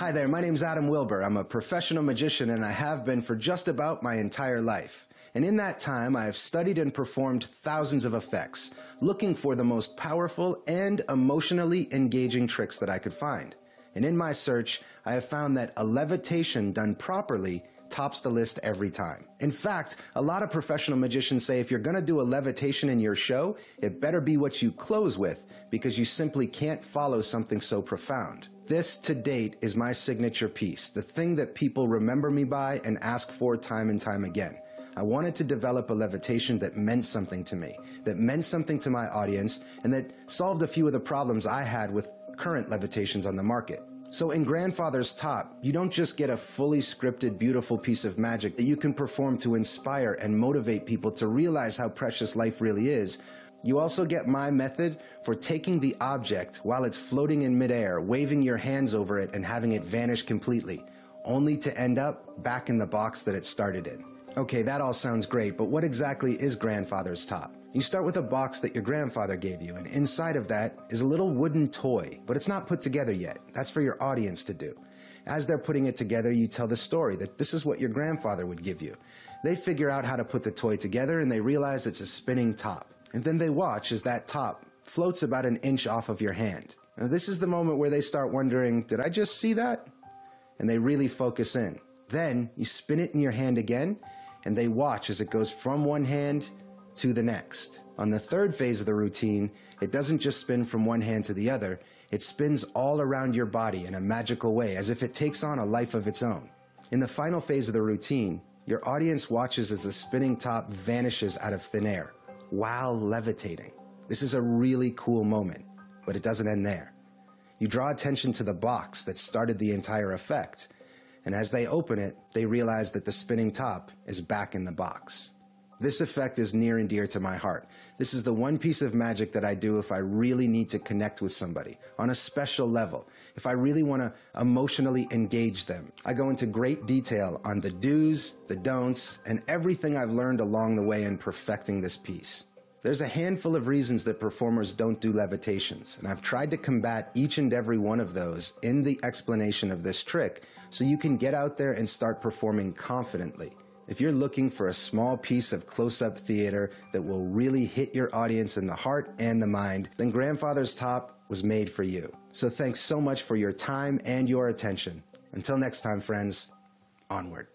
Hi there, my name's Adam Wilber. I'm a professional magician and I have been for just about my entire life. And in that time, I have studied and performed thousands of effects, looking for the most powerful and emotionally engaging tricks that I could find. And in my search, I have found that a levitation done properly tops the list every time. In fact, a lot of professional magicians say if you're gonna do a levitation in your show, it better be what you close with because you simply can't follow something so profound. This, to date, is my signature piece, the thing that people remember me by and ask for time and time again. I wanted to develop a levitation that meant something to me, that meant something to my audience, and that solved a few of the problems I had with current levitations on the market. So in Grandfather's Top, you don't just get a fully scripted, beautiful piece of magic that you can perform to inspire and motivate people to realize how precious life really is. You also get my method for taking the object while it's floating in midair, waving your hands over it and having it vanish completely, only to end up back in the box that it started in. Okay, that all sounds great, but what exactly is Grandfather's Top? You start with a box that your grandfather gave you, and inside of that is a little wooden toy, but it's not put together yet. That's for your audience to do. As they're putting it together, you tell the story that this is what your grandfather would give you. They figure out how to put the toy together and they realize it's a spinning top. And then they watch as that top floats about an inch off of your hand. Now, this is the moment where they start wondering, did I just see that? And they really focus in. Then you spin it in your hand again, and they watch as it goes from one hand to the next. On the third phase of the routine, it doesn't just spin from one hand to the other, it spins all around your body in a magical way as if it takes on a life of its own. In the final phase of the routine, your audience watches as the spinning top vanishes out of thin air while levitating. This is a really cool moment, but it doesn't end there. You draw attention to the box that started the entire effect, and as they open it, they realize that the spinning top is back in the box. This effect is near and dear to my heart. This is the one piece of magic that I do if I really need to connect with somebody on a special level, if I really want to emotionally engage them. I go into great detail on the do's, the don'ts, and everything I've learned along the way in perfecting this piece. There's a handful of reasons that performers don't do levitations, and I've tried to combat each and every one of those in the explanation of this trick so you can get out there and start performing confidently. If you're looking for a small piece of close up theater that will really hit your audience in the heart and the mind, then Grandfather's Top was made for you. So thanks so much for your time and your attention. Until next time, friends, onward.